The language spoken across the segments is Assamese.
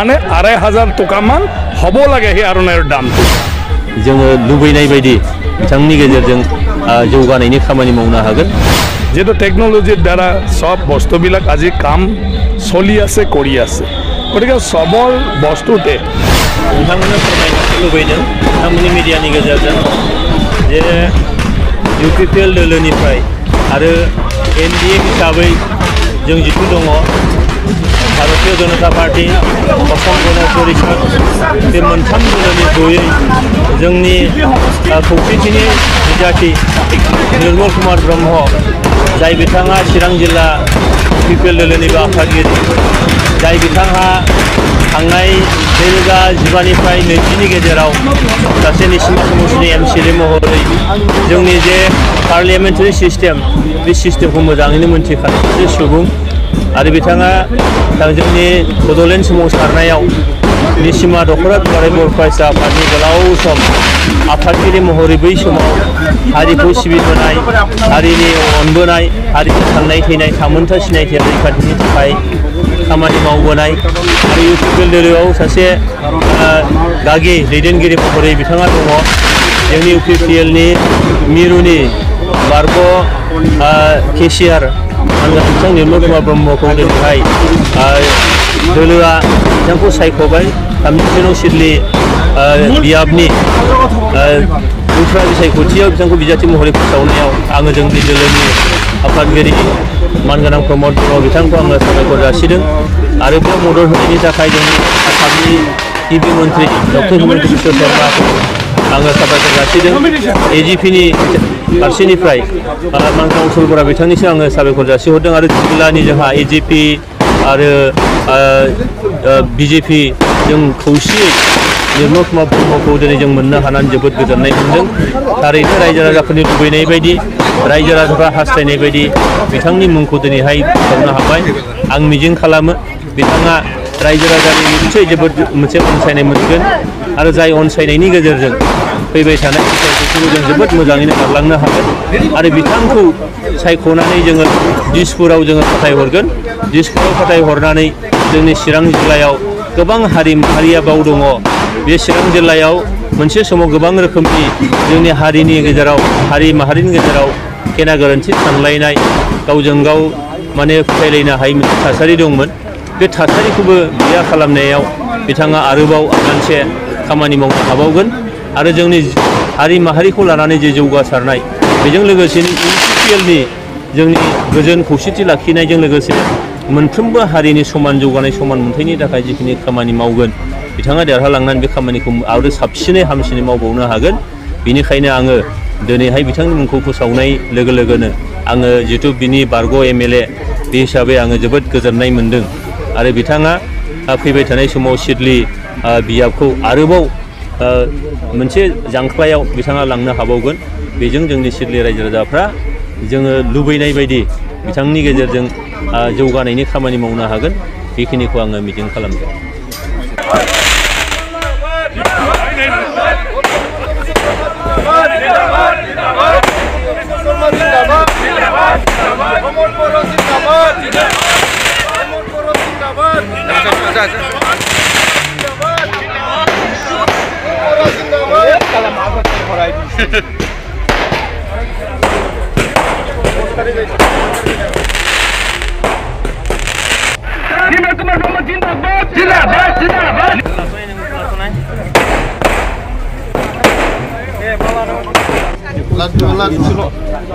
माने आराय हाजार टकामान हब लगे हे आर'नाइर दामखौ जोङो लुबैनाय बायदि बिथांनि गेजेरजों आ, जौगानायनि खामानि मावनो हागोन যিহেতু টেকন'লজিৰ দ্বাৰা চব বস্তুবিলাক আজি কাম চলি আছে কৰি আছে গতিকে চবৰ বস্তুতে नोंथांमोननो फोरमायनो लुबैदों नोंथांमोननि मिडियानि गेजेरजों जे इउ पि पि एल दोलोनिफ्राय आरो एन डि ए हिसाबै जों जिथु दङ भारतीय जनता पार्टी असम गण परिषद बे मोनथाम दोलोनि जयै जोंनि आ, खौसेथिनि बिजाथि निर्मल कुमार ब्रह्म जाय बिथाङा चिरां जिल्ला इउ पि पि एल दोलोनिबो आफादगिरि जाय बिथाङा थांनाय नैरोजा जिबानिफ्राय नैजिनि गेजेराव सासे निसिमा समष्टिनि एम सि एल ए महरै जोंनि जे पार्लियामेन्टारि सिस्टेम बे सिस्टेमखौ मोजाङैनो मोनथिखानाय सासे सुबुं आरो बिथाङा जोंनि बड'लेण्ड सोमावसारनायाव निसिमा दख'रा दुलाराय बर' फरायसा आफादनि गोलाव सम आफादगिरि महरै बै समाव हारिखौ सिबिबोनाय हारिनि अनबोनाय हारिनि थांनाय थैनाय थामोनथा सिनायथि आरो रैखाथिनि थाखाय खामानि मावबोनाय आरो इउ पि पि एल दोलोआव सासे आ, गागि दैदेनगिरि महरै बिथाङा दङ जोंनि इउ पि पि एलनि मिरुनि बारग' आ, केसियार आनजाद बिथां निर्मल कुमार ब्रह्मखौ दिनैहाय आ, दोलोआ बिथांखौ सायख'बाय थामजिसे नं सिदलि आ, बियाबनि आ, उफ्रा बिसायख'थियाव बिथांखौ बिजाथि महरै फोसावनायाव आङो जोंनि दोलोनि आफादगिरि मानगोनां प्रमद बर' बिथांखौ आङो साबायखर जासिदों आरो बेयाव मदद होनायनि थाखाय जोंनि आसामनि गिबि मन्त्रि डक्टर हिमन्त बिश्व शर्माखौ आङो साबायखर जासिदों एजिपिनि फारसेनिफ्राय मानगोनां अनसल बरा बिथांनिसिम आङो साबायखर जासिहरदों आरो जिल्लानि जोंहा एजिपि आरो बिजेपि जों खौसेयै निर्मल कुमार ब्रह्मखौ दिनै जों मोननो हानानै जोबोद गोजोननाय मोनदों। थारैनो रायजो राजाफोरनि लुबैनाय बायदि, रायजो राजाफ्रा हास्थायनाय बायदि बिथांनि मुंखौ दिनैहाय फोसावनो हाबाय। आं मिजिं खालामो बिथाङा रायजो राजानि निस्सय जोबोद मोनसे अनसायनाय मोनगोन आरो जाय अनसायनायनि गेजेरजों फैबाय थानाय बिसायख'थिखौ जों जोबोद मोजाङैनो बारलांनो हागोन। आरो बिथांखौ सायख'नानै जोङो दिसपुराव जोङो फाथायहरगोन। दिसपुराव फाथायहरनानै जोंनि चिरां जिल्लायाव गोबां हारि माहारिया बाव दङ। बे चिरां जिल्लायाव मोनसे समाव गोबां गेजेराव, हारि माहारिनि गेजेराव गेना गोरोन्थि सानलायनाय, गावजों गाव माने फोथायलायनो हायै मोनसे थासारि दंमोन। बे थासारिखौबो गैया खालामनायाव बिथाङा आरोबाव मोनसे खामानि मावनो हाबावगोन। आरो जोंनि हारि माहारिखौ लानानै जे जौगासारनाय बेजों लोगोसेनो इउ पि पि एलनि जोंनि गोजोन खौसेथि लाखिनायजों लोगोसे मोनफ्रोमबो हारिनि समान जौगानाय समान मोनथायनि थाखाय जिखिनि खामानि मावगोन बिथाङा देरहालांनानै बे खामानिखौ आरो साबसिनै हामसिनै मावबावनो हागोन बेनिखायनो आङो दिनैहाय बिथांनि मुंखौ फोसावनाय लोगो लोगोनो आङो जिथु बिनि बारग' एम एल ए बे हिसाबै आङो जोबोद गोजोननाय मोनदों आरो बिथाङा आ, फैबाय थानाय समाव सिडलि आ, बियाबखौ आरोबाव आ, मोनसे जांख्लायाव बिथाङा लांनो हाबावगोन बेजों जोंनि सिडलि रायजो राजाफ्रा जोङो लुबैनाय बायदि बिथांनि गेजेरजों आ, जौगानायनि खामानि मावनो हागोन बेखिनिखौ आङो मिजिं खालामदों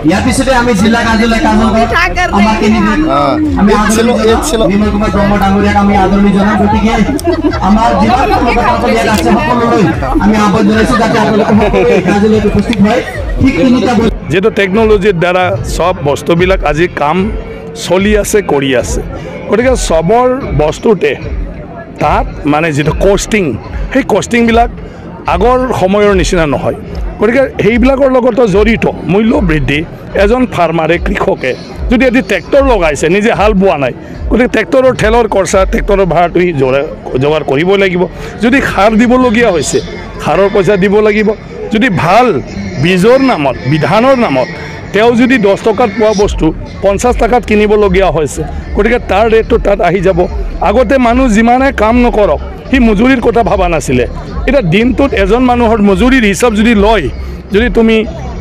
ইয়াৰ পিছতে আমি জিলা কাৰ্যালয় কাৰ্যালয়ত আমাৰ কেন্দ্ৰীয় আমি আদৰণি জনাওঁ বিমল কুমাৰ ব্ৰহ্ম ডাঙৰীয়াক আমি আদৰণি জনাওঁ গতিকে আমাৰ যিমান লোকসকল ইয়াত আছে সকলোলৈ আমি আহ্বান জনাইছোঁ যাতে আপোনালোকে সকলোৱে এই কাৰ্যালয়ত উপস্থিত হয় ঠিক তিনিটা বজাত যিহেতু টেকন'লজিৰ দ্বাৰা চব বস্তুবিলাক আজি কাম চলি আছে কৰি আছে। গতিকে চবৰ বস্তুতে তাত মানে যিটো কষ্টিং সেই কষ্টিংবিলাক আগৰ সময়ৰ নিচিনা নহয়। গতিকে সেইবিলাকৰ লগতো জড়িত মূল্য বৃদ্ধি এজন ফাৰ্মাৰে কৃষকে যদি এটি ট্ৰেক্টৰ লগাইছে নিজে হাল বোৱা নাই গতিকে ট্ৰেক্টৰৰ তেলৰ খৰচা ট্ৰেক্টৰৰ ভাড়াটো সি যোৰা- যোগাৰ কৰিবই লাগিব। যদি সাৰ দিবলগীয়া হৈছে সাৰৰ পইচা দিব লাগিব। যদি ভাল বীজৰ নামত বিধানৰ নামত তেওঁ যদি দহ টকাত পোৱা বস্তু পঞ্চাছ টকাত কিনিবলগীয়া হৈছে গতিকে তাৰ ৰেটটো তাত আহি যাব। আগতে মানুহ যিমানে কাম নকৰক সি মজুৰিৰ কথা ভবা নাছিলে। এতিয়া দিনটোত এজন মানুহৰ মজুৰিৰ হিচাপ যদি লয় যদি তুমি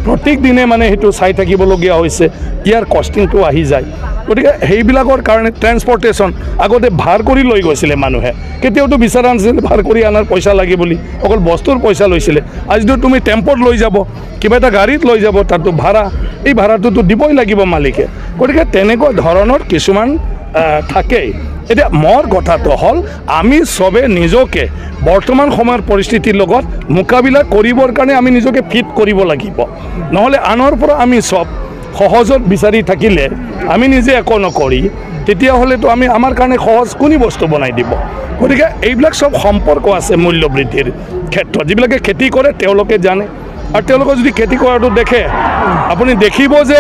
প্ৰত্যেক দিনে মানে সেইটো চাই থাকিবলগীয়া হৈছে ইয়াৰ কষ্টিংটো আহি যায়। গতিকে সেইবিলাকৰ কাৰণে ট্ৰেন্সপৰ্টেশ্যন আগতে ভাৰ কৰি লৈ গৈছিলে মানুহে। কেতিয়াওতো বিচৰা নাছিলে ভাৰ কৰি অনাৰ পইচা লাগে বুলি। অকল বস্তুৰ পইচা লৈছিলে। আজিতো তুমি টেম্পত লৈ যাব কিবা এটা গাড়ীত লৈ যাব তাতো ভাড়া। এই ভাড়াটোতো দিবই লাগিব মালিকে। গতিকে তেনেকুৱা ধৰণৰ কিছুমান থাকেই। এতিয়া মোৰ কথাটো হ'ল আমি চবে নিজকে বৰ্তমান সময়ৰ পৰিস্থিতিৰ লগত মোকাবিলা কৰিবৰ কাৰণে আমি নিজকে ফিট কৰিব লাগিব। নহ'লে আনৰ পৰা আমি চব সহজত বিচাৰি থাকিলে আমি নিজে একো নকৰি তেতিয়াহ'লেতো আমি আমাৰ কাৰণে সহজ কোনে বস্তু বনাই দিব? গতিকে এইবিলাক চব সম্পৰ্ক আছে মূল্য বৃদ্ধিৰ ক্ষেত্ৰত। যিবিলাকে খেতি কৰে তেওঁলোকে জানে। আৰু তেওঁলোকে যদি খেতি কৰাটো দেখে আপুনি দেখিব যে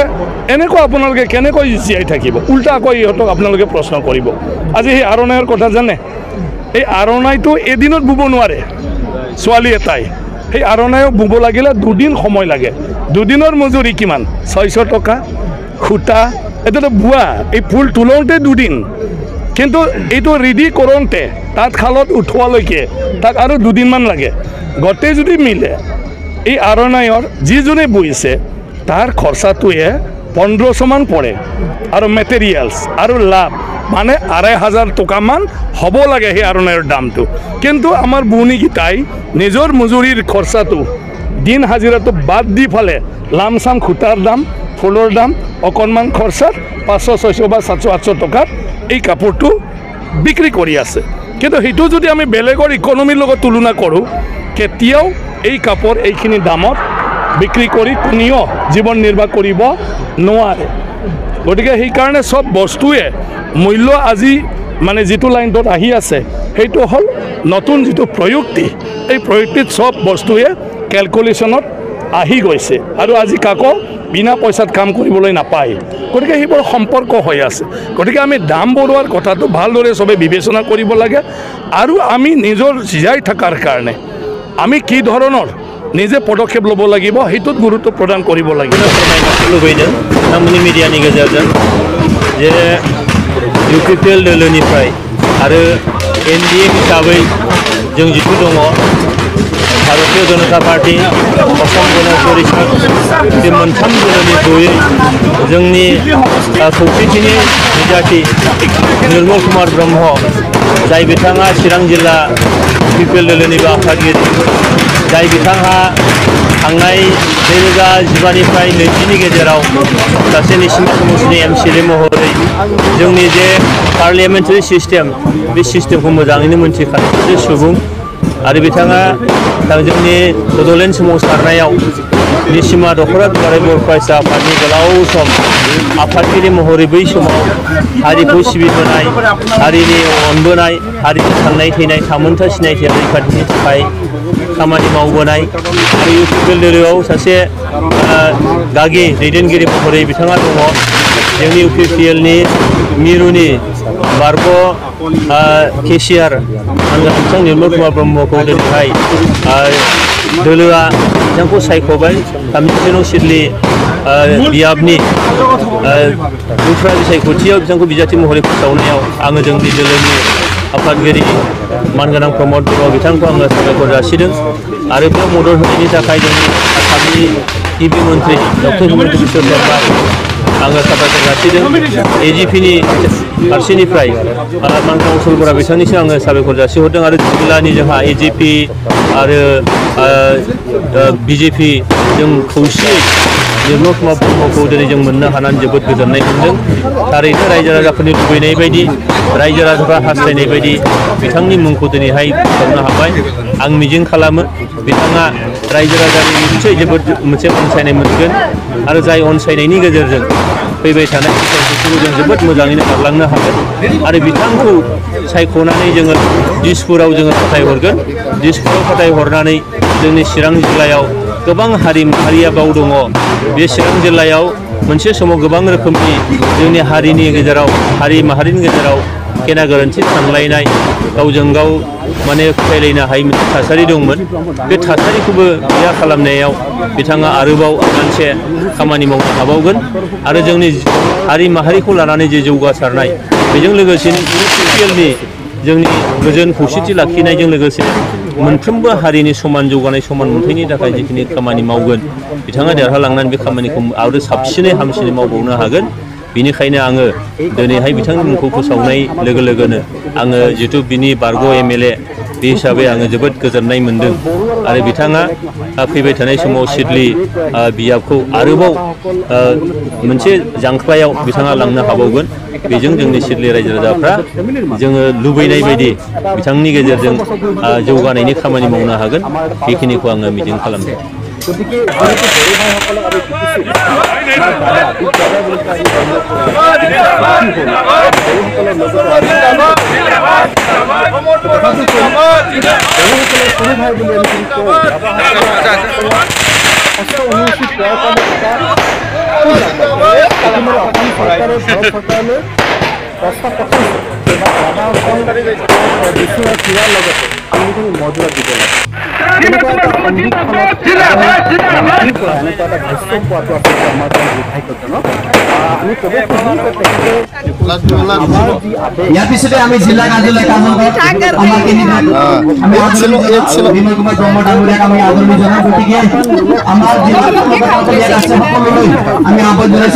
এনেকুৱা আপোনালোকে কেনেকৈ জীয়াই থাকিব? উল্টা আকৌ ইহঁতক আপোনালোকে প্ৰশ্ন কৰিব। আজি সেই আৰণাইৰ কথা জানে? এই আৰণাইটো এদিনত বুব নোৱাৰে ছোৱালী এটাই। সেই আৰণায়ক বুব লাগিলে দুদিন সময় লাগে। দুদিনৰ মজুৰি কিমান? ছয়শ টকা সূতা এতিয়াতো বোৱা এই ফুল তোলাওঁতে দুদিন। কিন্তু এইটো ৰেডি কৰোঁতে তাত খালত উঠোৱালৈকে তাক আৰু দুদিনমান লাগে। গোটেই যদি মিলে এই আৰণায়ৰ যিজনে বৈছে তাৰ খৰচাটোৱে পোন্ধৰশমান পৰে। আৰু মেটেৰিয়েলছ আৰু লাভ। মানে আঢ়ৈ হাজাৰ টকামান হ'ব লাগে সেই আৰণায়ৰ দামটো। কিন্তু আমাৰ বোৱনীকেইটাই নিজৰ মজুৰিৰ খৰচাটো দিন হাজিৰাটো বাদ দি ফালে লামচাম খুটাৰ দাম ফুলৰ দাম অকণমান খৰচাত পাঁচশ ছয়শ বা সাতশ আঠশ টকাত এই কাপোৰটো বিক্ৰী কৰি আছে। কিন্তু সেইটো যদি আমি বেলেগৰ ইকনমিৰ লগত তুলনা কৰোঁ কেতিয়াও এই কাপোৰ এইখিনি দামত বিক্ৰী কৰি কোনেও জীৱন নিৰ্বাহ কৰিব নোৱাৰে। গতিকে সেইকাৰণে চব বস্তুৱে মূল্য আজি মানে যিটো লাইনটোত আহি আছে সেইটো হ'ল নতুন যিটো প্ৰযুক্তি। এই প্ৰযুক্তিত চব বস্তুৱে কেলকুলেশ্যনত আহি গৈছে আৰু আজি কাকো বিনা পইচাত কাম কৰিবলৈ নাপায় গতিকে সেইবোৰ সম্পৰ্ক হৈ আছে গতিকে আমি দাম বঢ়োৱাৰ কথাটো ভালদৰে চবে বিবেচনা কৰিব লাগে আৰু আমি নিজৰ জীয়াই থকাৰ কাৰণে আমি কি ধৰণৰ নিজে পদক্ষেপ ল'ব লাগিব সেইটোত গুৰুত্ব প্ৰদান কৰিব লাগিব फोरमायनो लुबैदों नोंथांमोननि मिडियानि गेजेरजों जे इउ पि पि एल दोलोनिफ्राय आरो एन डि ए हिसाबै जों जिथु दङ भारतीय जनता पार्टी असम गण परिषद बे मोनथाम दोलोनि जयै जोंनि ओ खौसेथिनि बिजाथि निर्मल कुमार ब्रह्म जाय बिथाङा चिरां जिल्ला इउ पि पि एल दोलोनिबो आफादगिरि जाय बिथाङा थांनाय नैरोजा जिबानिफ्राय नैजिनि गेजेराव सासे निसिमा समष्टिनि एम सि एल ए महरै जोंनि जे पार्लियामेन्टारि सिस्टेम बे सिस्टेमखौ मोजाङैनो मोनथिखानाय सासे सुबुं आरो बिथाङा दा जोंनि बड'लेण्ड सोमावसारनायाव निसिमा दख'रा दुलाराय बर' फरायसा आफादनि गोलाव सम आफादगिरि महरै बै समाव हारिखौ सिबिबोनाय हारिनि अनबोनाय हारिनि थांनाय थैनाय थामोनथा सिनायथि आरो रैखाथिनि थाखाय खामानि मावबोनाय आरो इउ पि पि एल दोलोआव सासे ओ, गागि दैदेनगिरि महरै बिथाङा दङ जोंनि इउ पि पि एलनि मिरुनि बारग' ओ, केसियार आङो बिथां निर्मल कुमार ब्रह्मखौ दिनैहाय ओ, दोलोआ बिथांखौ सायख'बाय थामजिसे नं सिडली ओ, बियाबनि उफ्रा बिसायख'थियाव बिथांखौ बिजाथि महरै फोसावनायाव आङो जोंनि दोलोनि आफादगिरि मानगोनां प्रमद बर' बिथांखौ आङो साबायखर जासिदों आरो बेयाव मदद होनायनि थाखाय जोंनि आसामनि गिबि मन्त्रि डक्टर हिमन्त बिश्व शर्मा आङो साबायखर जासिदों एजिपिनि फारसेनिफ्राय मानगोनां असलबरा बिथांनिसिम आङो साबायखर जासिहरदों आरो जिल्लानि जोंहा एजिपि आरो बिजेपि जों खौसेयै निर्मल कुमार ब्रह्मखौ दिनै जों मोननो हानानै जोबोद गोजोननाय मोनदों थारैनो रायजो राजाफोरनि लुबैनाय बायदि रायजो राजाफ्रा हास्थायनाय बायदि बिथांनि मुंखौ दिनैहाय फोसावनो हाबाय आं मिजिं खालामो बिथाङा रायजो राजानि निश्चय जोबोद मोनसे अनसायनाय मोनगोन आरो जाय अनसायनायनि गेजेरजों फैबाय थानाय बिसायख'थिखौ जों जोबोद मोजाङैनो बारलांनो हागोन आरो बिथांखौ सायख'नानै जोङो दिसपुराव जोङो फाथायहरगोन दिसपुराव फाथायहरनानै जोंनि चिरां जिल्लायाव गोबां हारि माहारिया बाव दङ बे चिरां जिल्लायाव मोनसे समाव गोबां रोखोमनि जोंनि हारिनि गेजेराव हारि माहारिनि गेजेराव गेना गोरोन्थि सानलायनाय गावजों गाव माने फोथायलायनो हायै मोनसे थासारि दंमोन बे थासारिखौबो गैया खालामनायाव बिथाङा आरोबाव मोनसे खामानि मावनो हाबावगोन आरो जोंनि हारि माहारिखौ लानानै जे जौगासारनाय बेजों लोगोसेनो इउपिपिएलनि जोंनि गोजोन खौसेथि लाखिनायजों लोगोसे मोनफ्रोमबो हारिनि समान जौगानाय समान मोनथायनि थाखाय जिखिनि खामानि मावगोन बिथाङा देरहालांनानै बे खामानिखौ आरो साबसिनै हामसिनै मावबावनो हागोन बिनिखायनो आङो दिनैहाय बिथांनि मुंखौ फोसावनाय लोगो लोगोनो आङो जिथु बिनि बारग' एम एल ए बे हिसाबै आङो जोबोद गोजोननाय मोनदों आरो बिथाङा आ, फैबाय थानाय समाव सिडलि आ, बियाबखौ आरोबाव आ, मोनसे जांख्लायाव बिथाङा लांनो हाबावगोन बेजों जोंनि सिडलि रायजो राजाफ्रा जोङो लुबैनाय बायदि बिथांनि गेजेरजों आ, जौगानायनि खामानि मावनो हागोन बेखिनिखौ आङो मिजिं खालामदों গতিকে যিহেতু বড়ো ভাইসকলক আমি দেখিছোঁ চৰকাৰে প্ৰস্তাৱ পঠাইছে বা ৰাভা অসম ক্ৰীড়াৰ লগতে আনুষ্ঠানিক মৰ্যাদা দিব লাগে এনেকুৱা এটা সন্ধিক্ষণত এনেকুৱা এটা ভাষ্য পোৱাটো আচলতে আমাৰ কাৰণে দুৰ্ভাগ্যজনক আমি ক'ব তেখেতে আমাৰ যি ইয়াৰ পিছতে আমি জিলা কাৰ্যালয় কামৰূপত আমাৰ আমি আদৰণি বিমল কুমাৰ ব্ৰহ্ম ডাঙৰীয়াক আমি আদৰণি জনাওঁ গতিকে আমাৰ জিলা কাৰ্যালয় আছে সকলোলৈ আমি আহ্বান জনাইছোঁ